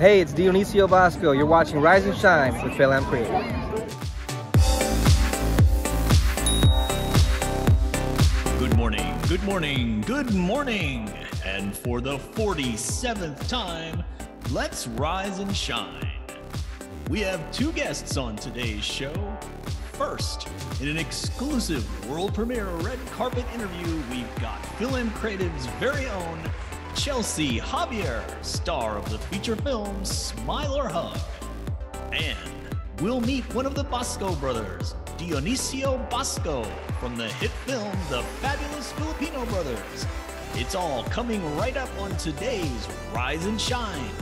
Hey, it's Dionysio Basco. You're watching Rise and Shine with FilAm Creative. Good morning, good morning, good morning. And for the 47th time, let's rise and shine. We have two guests on today's show. First, in an exclusive world premiere red carpet interview, we've got FilAm Creative's very own Chelsea Javier, star of the feature film Smile or Hug. And we'll meet one of the Basco brothers, Dionysio Basco, from the hit film The Fabulous Filipino Brothers. It's all coming right up on today's Rise and Shine.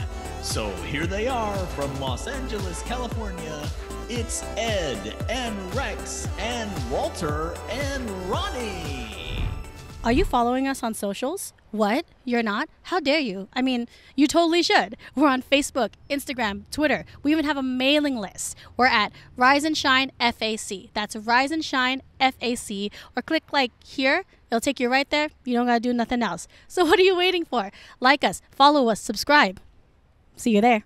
So here they are from Los Angeles, California. It's Ed and Rex and Walter and Roni. Are you following us on socials? What? You're not? How dare you? I mean, you totally should. We're on Facebook, Instagram, Twitter. We even have a mailing list. We're at Rise and Shine FAC. That's Rise and Shine FAC. Or click like here. It'll take you right there. You don't gotta do nothing else. So what are you waiting for? Like us, follow us, subscribe. See you there.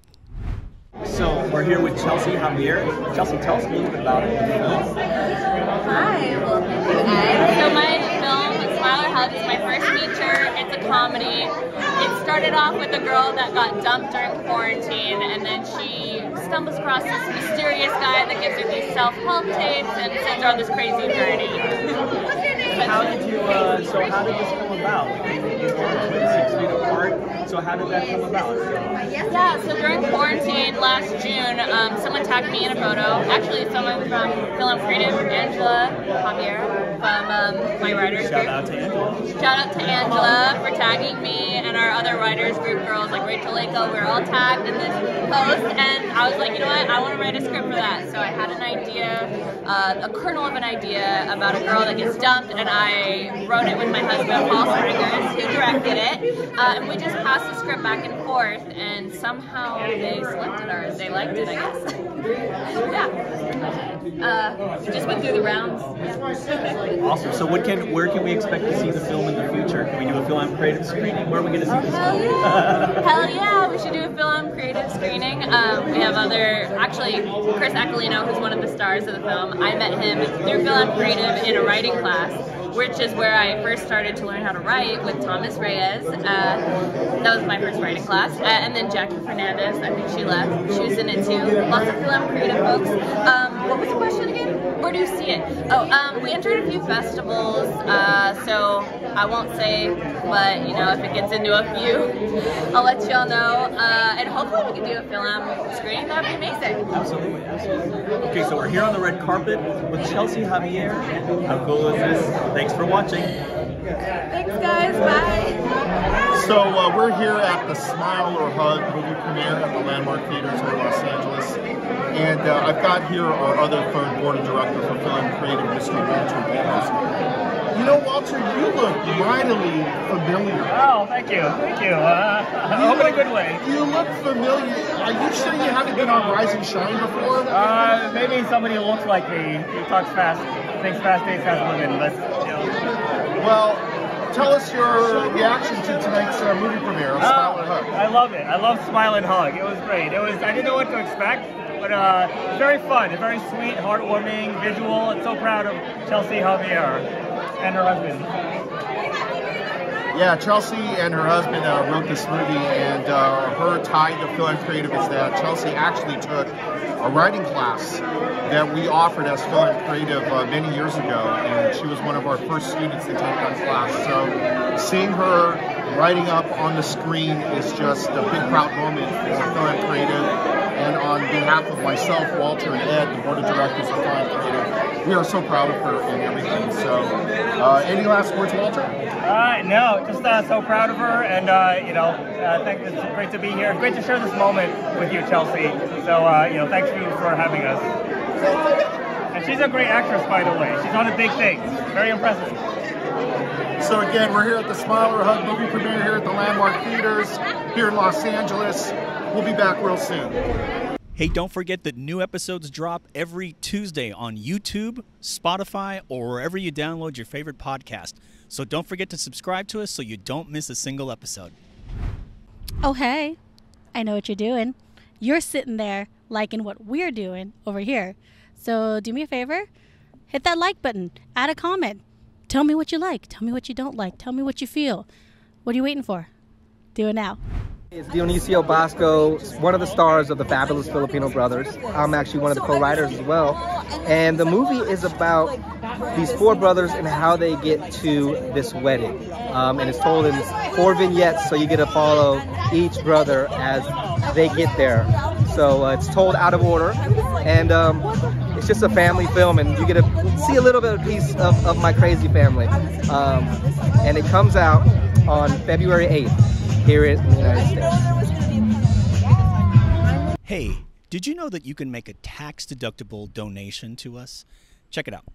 So we're here with Chelsea Javier. Chelsea, tell us a little bit about it. Hi, well, thank you, Ed. So my film, Smile or is my first feature. It's a comedy. It started off with a girl that got dumped during quarantine, and then she stumbles across this mysterious guy that gives her these self-help tapes and sends her on this crazy journey. How did you? Uh, so how did this come about? You were six feet apart. So how did that come about? Yeah, so during quarantine last June, um, someone tagged me in a photo. Actually, someone from FilAm Creative, Angela Javier, from um, my writers Shout group. out to Angela. Shout out to Angela for tagging me and our other writers group girls like Rachel Lako. We were all tagged in this post, and I was like, you know what? I want to write a script for that. So I had an idea, uh, a kernel of an idea about a girl that gets dumped, and I wrote it with my husband Paul Springers, who directed it, uh, and we just passed the script back and forth, and somehow they selected ours. They liked it, I guess. yeah. Uh, just went through the rounds. Yeah. Awesome. So what can? Where can we expect to see the film in the future? Can we do a FilAm Creative screening? Where are we going to see this Hell film? yeah! Hell yeah! We should do a FilAm Creative screening. Um, we have other, actually, Chris Aquilino, who's one of the stars of the film. I met him through FilAm Creative in a writing class, which is where I first started to learn how to write with Thomas Reyes. Uh, that was my first writing class. Uh, and then Jackie Fernandez, I think she left. She was in it too. Lots of FilAm Creative folks. Um, what was the question again? Where do you see it? Oh, um, we entered a few festivals, uh, so I won't say, but you know, if it gets into a few, I'll let y'all know. Uh, and hopefully we can do a film screening. That'd be amazing. Absolutely, absolutely. Okay, so we're here on the red carpet with Chelsea Javier. How cool is this? Thanks for watching. Thanks, guys. Bye. So uh, we're here at the Smile or Hug movie premiere at the Landmark Theaters in Los Angeles. And uh, I've got here our other third board of director for FilAm Creative, Mr. Walter. You know, Walter, you look mightily familiar. Oh, thank you, thank you. Uh, I hope in a good way. You look familiar. Are you sure you haven't been on Rise and Shine before? Uh, maybe somebody who looks like me. He talks fast, thinks fast, dates fast living, but you know. Well, tell us your reaction to tonight's uh, movie premiere of Smile or Hug. I love it. I love Smile and Hug. It was great. It was. I didn't know what to expect, but uh, very fun. It's very sweet, heartwarming, visual. I'm so proud of Chelsea Javier and her husband. Yeah, Chelsea and her husband uh, wrote this movie, and uh, her tie to FilAm Creative is that Chelsea actually took a writing class that we offered as FilAm Creative uh, many years ago, and she was one of our first students to take that class. So seeing her writing up on the screen is just a big proud moment for FilAm Creative, and on behalf of myself, Walter, and Ed, the board of directors of FilAm Creative, we are so proud of her and everything. So, uh, any last words, Walter? Uh, no, just uh, so proud of her, and uh, you know, uh, it's great to be here. Great to share this moment with you, Chelsea. So uh, you know, thanks you for having us. And she's a great actress, by the way. She's on a big things. Very impressive. So again, we're here at the Smile or Hug movie premiere here at the Landmark Theaters here in Los Angeles. We'll be back real soon. Hey, don't forget that new episodes drop every Tuesday on YouTube, Spotify, or wherever you download your favorite podcast. So don't forget to subscribe to us so you don't miss a single episode. Oh, hey. I know what you're doing. You're sitting there liking what we're doing over here. So do me a favor, hit that like button, add a comment. Tell me what you like. Tell me what you don't like. Tell me what you feel. What are you waiting for? Do it now. It's Dionysio Basco, one of the stars of the Fabulous Filipino Brothers. I'm actually one of the co-writers as well. And the movie is about these four brothers and how they get to this wedding. Um, and it's told in four vignettes, so you get to follow each brother as they get there. So uh, it's told out of order, and um, it's just a family film, and you get to see a little bit of piece of, of my crazy family. Um, and it comes out on February 8th here in the United States. Hey, did you know that you can make a tax deductible donation to us? Check it out.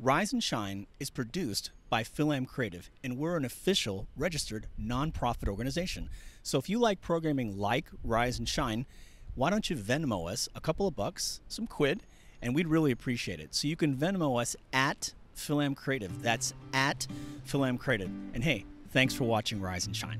Rise and Shine is produced by FilAm Creative, and we're an official registered nonprofit organization. So if you like programming like Rise and Shine, why don't you Venmo us a couple of bucks, some quid, and we'd really appreciate it. So you can Venmo us at FilAm Creative. That's at FilAm Creative. And hey, thanks for watching Rise and Shine.